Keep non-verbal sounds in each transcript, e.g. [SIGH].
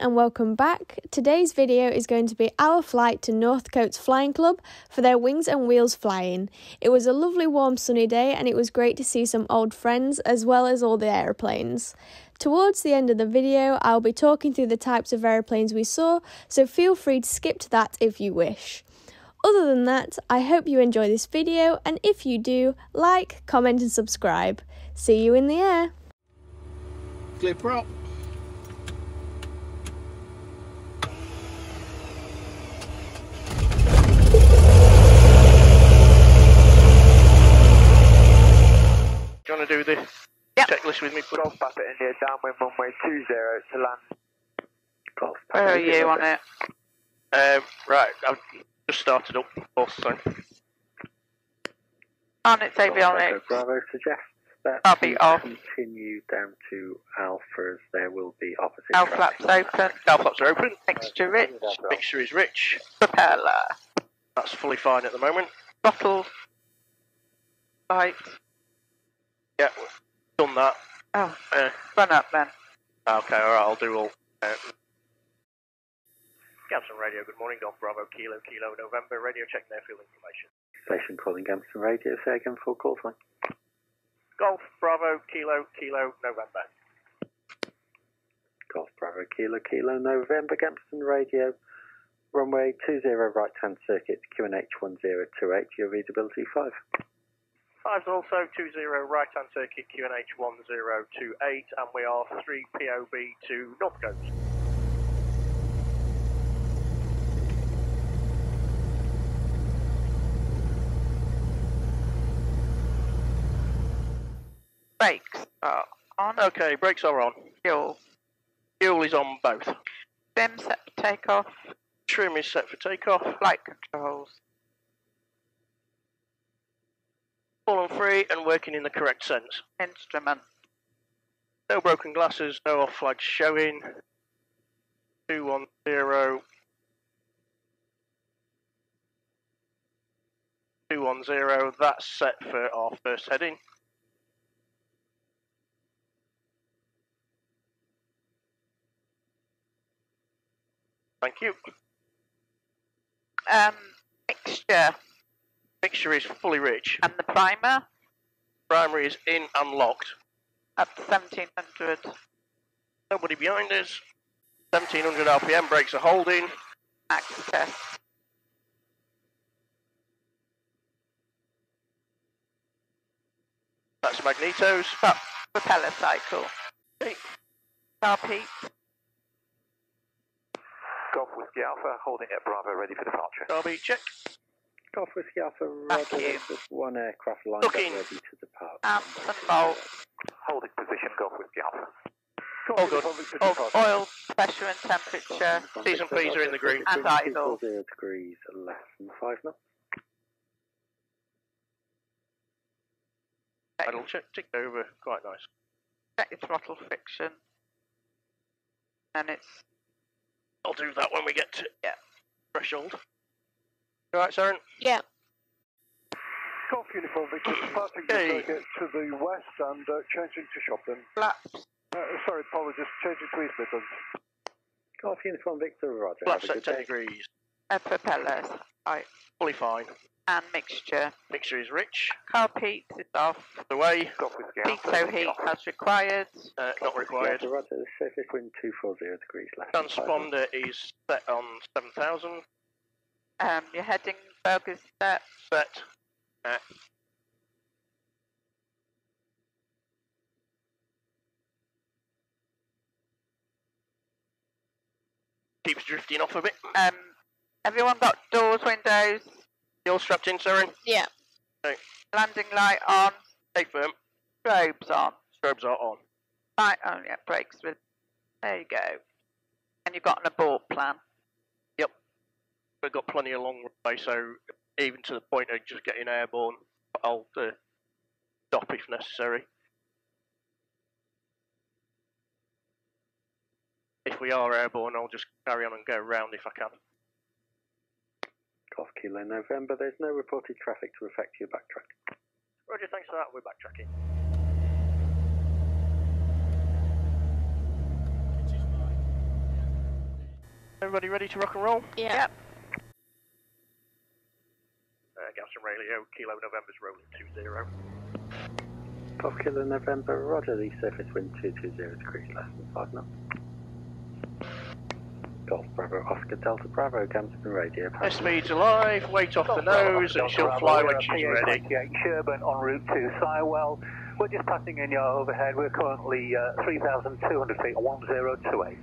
and welcome back. Today's video is going to be our flight to North Coates Flying Club for their Wings and Wheels flying. It was a lovely warm sunny day and it was great to see some old friends as well as all the aeroplanes. Towards the end of the video, I'll be talking through the types of aeroplanes we saw, so feel free to skip to that if you wish. Other than that, I hope you enjoy this video and if you do, like, comment and subscribe. See you in the air! Clip prop. To do the Yep. checklist with me? Put Golf Papa India, downwind runway 20 to land. Golf Where are you on it? Um, right, I've just started up. Also, On its avionics. Bravo suggests that I'll be off. continue down to Alpha as there will be opposite L traffic. flaps open. Gal flaps are open. Extra rich. Mixture is rich. Propeller. That's fully fine at the moment. Throttle. Right. Yeah, done that. Oh, Uh, run up then. okay, alright, I'll do all. Uh, Gamston Radio, good morning. Golf Bravo, Kilo, Kilo, November. Radio check their field information. Station calling Gamston Radio, say again full call sign. Golf Bravo, Kilo, Kilo, November. Golf Bravo Kilo Kilo November Gamston Radio. Runway 20 right hand circuit QNH 1028, your readability 5. Five's also 20 right hand circuit QNH 1028, and we are 3 POB to Northcote. Brakes are on. Okay, brakes are on. Fuel. Fuel is on both. Sim set for takeoff. Trim is set for takeoff. Flight controls. Full and free and working in the correct sense. Instrument. No broken glasses, no off flags showing. 210. 210, that's set for our first heading. Thank you. Um, mixture. Mixture is fully rich. And the primer. Primary is in and locked. Up to 1700. Nobody behind us. 1700 RPM, brakes are holding. Access. That's magnetos. Stop. Propeller cycle. Okay. Sharp heat. Golf Whiskey Alpha holding at Bravo ready for departure. Derby check. Golf Whiskey Alpha Thank Roger, you. there's one aircraft lined up Looking. ready to depart. Amps and volts. Holding position Golf Whiskey Alpha. All good. Of oil pressure and temperature. T's and P's are in the green. And idle. Zero degrees less than five knots. Okay. Idle check ticked over. Quite nice. Check your throttle friction. And it's I'll do that when we get to Yeah. threshold. Right, Sharon? Yeah. Golf uniform Victor, departing Hey. the circuit to the west and uh, changing to Shopton. flaps. Uh, sorry, apologies, changing to East Midlands. Golf Uniform Victor Roger. Flaps at 10 day. degrees. Uh, propellers. Right. Fully fine. And mixture. Mixture is rich. Carb heat is off. Away. Golf Whiskey Pico heat as required. Uh, not required. Roger, Roger, surface wind 240 degrees less than five. Transponder is set on 7000. Um, your heading bug is set. Set at keeps drifting off a bit. Um, everyone got doors, windows, You all strapped in, Seren? Yeah. landing light on, Stay firm. strobes on. Strobes are on. Right, oh yeah, brakes with. There you go. And you've got an abort plan. We've got plenty of long runway, so even to the point of just getting airborne, I'll uh, stop if necessary. If we are airborne, I'll just carry on and go round if I can. Off Kilo November, there's no reported traffic to affect your backtrack. Roger, thanks for that. We're backtracking. Everybody ready to rock and roll? Yeah. Yep. Uh, Gamston Radio, Kilo November's rolling 20. Golf Kilo November, roger, the surface wind 220 degrees less than 5 knots. Golf Bravo, Oscar Delta Bravo, Gamston Radio. Her speed's alive, weight off the nose, and she'll fly when she's ready. Sherburn en route to Sywell. We're just passing in your overhead. We're currently uh, 3,200 feet, 1028.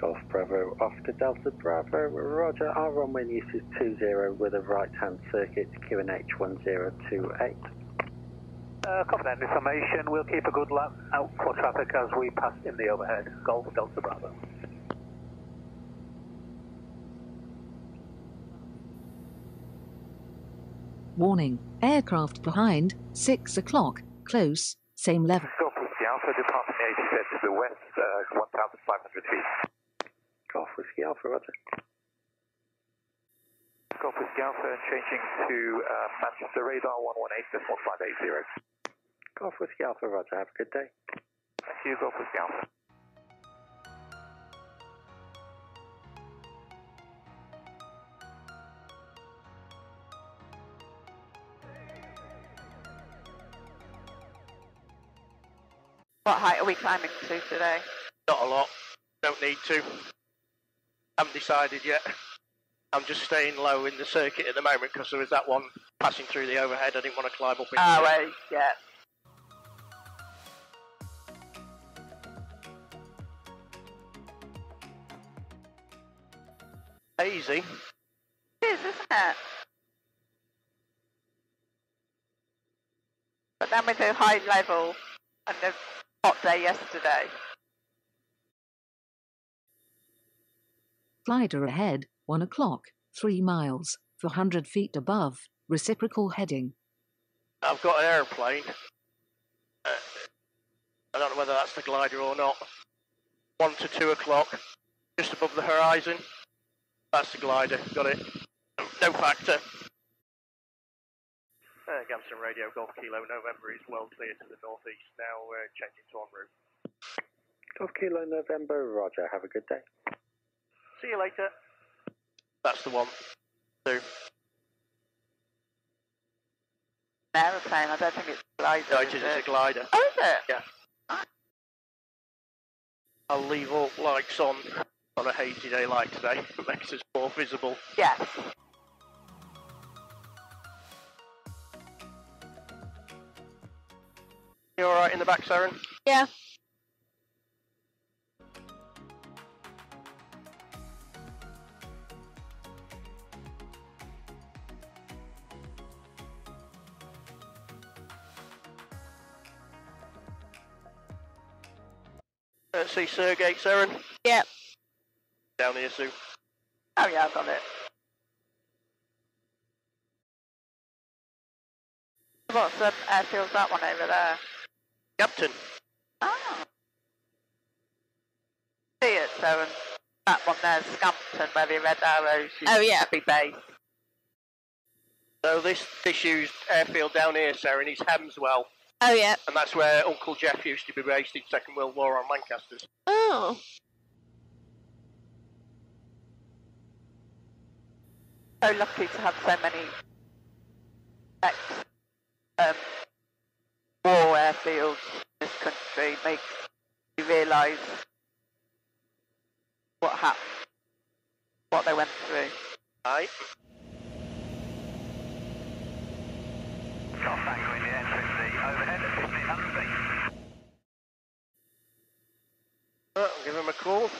Golf Bravo, Oscar Delta Bravo, roger, our runway use is 20 with a right-hand circuit, QNH 1028. Uh, copy that information. We'll keep a good lap out for traffic as we pass in the overhead. Golf Delta Bravo. Warning, aircraft behind, 6 o'clock, close, same level. Golf Whiskey Alpha, departing 87 to the west, uh, 1,500 feet. Golf Whiskey Alpha, roger. Golf Whiskey Alpha, changing to uh, Manchester radar 118.580. Golf Whiskey Alpha, roger, have a good day. Thank you, Golf Whiskey Alpha. What height are we climbing to today? Not a lot, don't need to. Haven't decided yet. I'm just staying low in the circuit at the moment because there was that one passing through the overhead. I didn't want to climb up into ah, Oh, well, yeah. Easy. It is, isn't it? But then with the high level and the hot day yesterday, Glider ahead, 1 o'clock, 3 miles, 400 feet above, reciprocal heading. I've got an aeroplane. Uh, I don't know whether that's the glider or not. One to two o'clock, just above the horizon. That's the glider. Got it. No factor. Uh, Gamston Radio, Golf Kilo, November is well clear to the northeast. Now uh, changing to en route. Golf Kilo November, roger, have a good day. See you later. That's the one. Two. an aeroplane, I don't think it's glider. No, is it is. it? A glider. Oh, is it? Yeah. I'll leave all lights on on a hazy day like today. [LAUGHS] It makes us more visible. Yes. You alright in the back, Seren? Yeah. Uh, see Sergey, Seren? Yep. Down here, Sue. Oh, yeah, I've got it. What's the airfield's that one over there? Captain. Oh. See it, so that one there's Scampton where the red arrows used Oh, yeah. to be based. So this disused airfield down here, Seren, is Hemswell, Oh, yeah. and that's where Uncle Jeff used to be based in Second World War on Lancasters. Oh. So lucky to have so many ex um, war airfields in this country. Makes you realise what happened, what they went through. Aye. Contact with the entrance, the overhead at 1500 feet. I'll give him a call.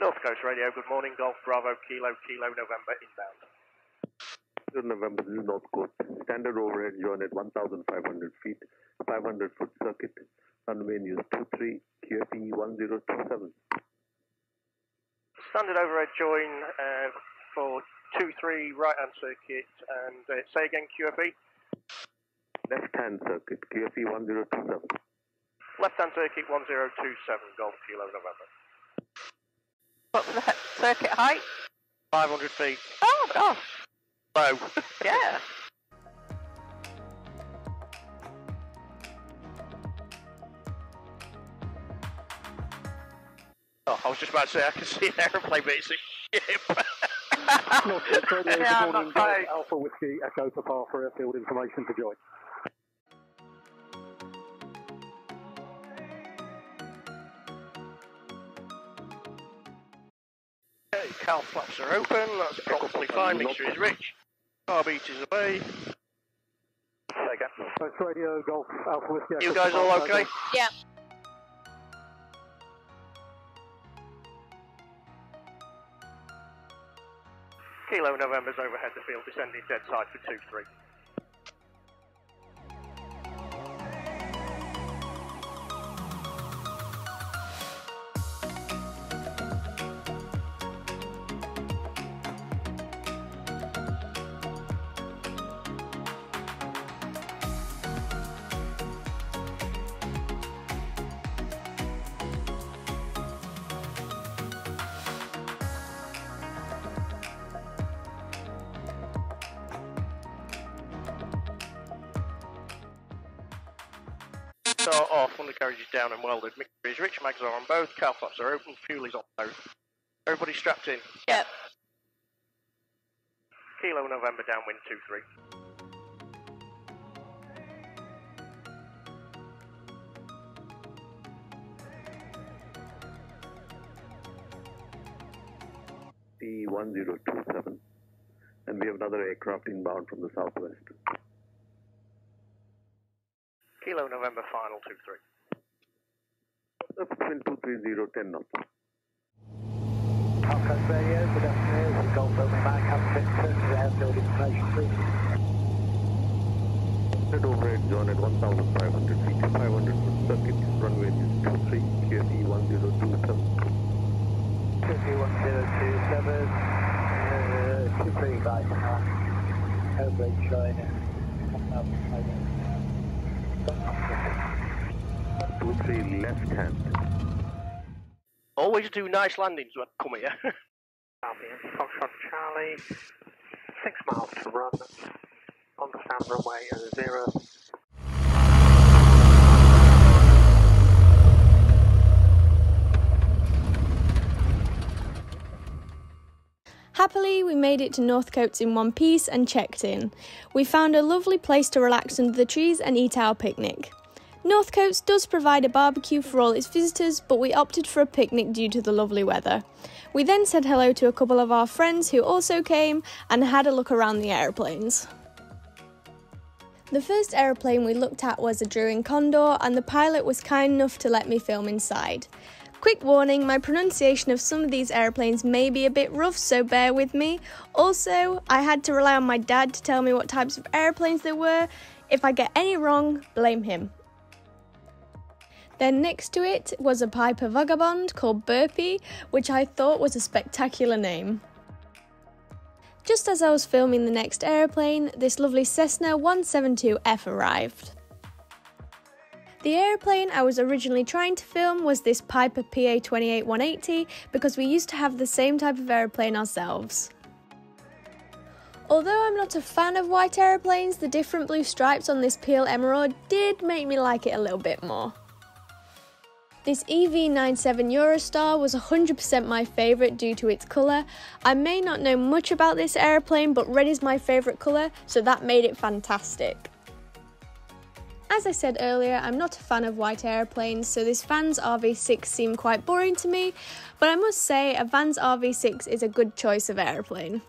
North Coates Radio, good morning. Golf Bravo, Kilo, Kilo, November, inbound. November, this is North Coates. Standard overhead join at 1,500 feet, 500 foot circuit, runway news 23, QFE 1027. Standard overhead join uh, for 2-3 right hand circuit and uh, say again QFE. Left hand circuit, QFE 1027. Left hand circuit 1027, Golf Kilo November. What's the circuit height? 500 feet. Oh, gosh. Low. [LAUGHS] yeah. Oh, I was just about to say I can see an aeroplane, but it's a ship. [LAUGHS] [LAUGHS] Yeah, good morning. Alpha Whiskey Echo Papa for airfield information to join. Okay, cow flaps are open, that's probably fine, mixture is rich. Carb is away. Coast Radio, Golf Alpha Whiskey Echo You guys all okay? Yeah. Kilo November's overhead the field, descending dead side for 2-3. Start off, undercarriage is down and welded. Mixture is rich, mags are on both, cow flaps are open, fuel is on both. Everybody strapped in. Yep. Kilo November downwind 2-3. P1027, and we have another aircraft inbound from the southwest. Kilo November final 2-3. Upwind 230, 10 knots. Alpha Radio, good afternoon. This is Golf Romeo Mike, I'm Vincent, airfield information, please. Head over zone at 1,500 feet, 500 foot circuit, runway is 23, QFE 1027. QFE 1027, uh, 235 now, overhead China, 1,500. Two three left hand. Always do nice landings when I come here. [LAUGHS] Foxtrot Charlie, six miles to run. On the sand runway, uh, zero Happily, we made it to North Coates in one piece and checked in. We found a lovely place to relax under the trees and eat our picnic. North Coates does provide a barbecue for all its visitors, but we opted for a picnic due to the lovely weather. We then said hello to a couple of our friends who also came and had a look around the aeroplanes. The first aeroplane we looked at was a Druine Condor, and the pilot was kind enough to let me film inside. Quick warning my pronunciation of some of these aeroplanes may be a bit rough, so bear with me. Also, I had to rely on my dad to tell me what types of aeroplanes there were. If I get any wrong, blame him. Then next to it was a Piper Vagabond called Burpee, which I thought was a spectacular name. Just as I was filming the next aeroplane, this lovely Cessna 172F arrived. The aeroplane I was originally trying to film was this Piper PA 28180 because we used to have the same type of aeroplane ourselves. Although I'm not a fan of white aeroplanes, the different blue stripes on this Piel Emeraude did make me like it a little bit more. This E EV97 Eurostar was 100% my favourite due to its colour. I may not know much about this aeroplane, but red is my favourite colour, so that made it fantastic. As I said earlier, I'm not a fan of white aeroplanes, so this Vans RV6 seemed quite boring to me, but I must say a Vans RV6 is a good choice of aeroplane.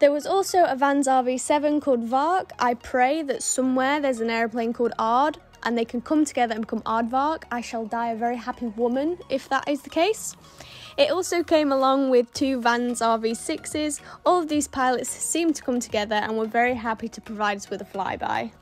There was also a Vans RV7 called Vark. I pray that somewhere there's an aeroplane called Ard and they can come together and become Aardvark. I shall die a very happy woman if that is the case. It also came along with two Vans RV6s. All of these pilots seemed to come together and were very happy to provide us with a flyby.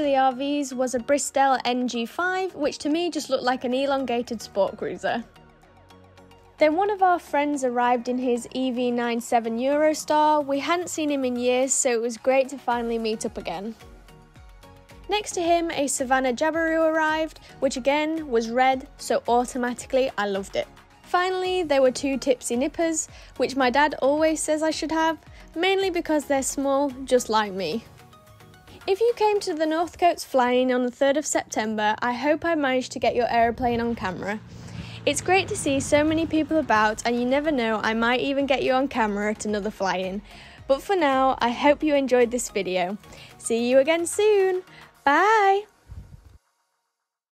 To the RVs was a Bristell NG5, which to me just looked like an elongated sport cruiser. Then one of our friends arrived in his EV97 Eurostar. We hadn't seen him in years, so it was great to finally meet up again. Next to him, a Savannah Jabiru arrived, which again was red, so automatically I loved it. Finally, there were two Tipsy Nippers, which my dad always says I should have, mainly because they're small, just like me. If you came to the North Coates flying on the 3rd of September, I hope I managed to get your aeroplane on camera. It's great to see so many people about, and you never know, I might even get you on camera at another flying. But for now, I hope you enjoyed this video. See you again soon. Bye!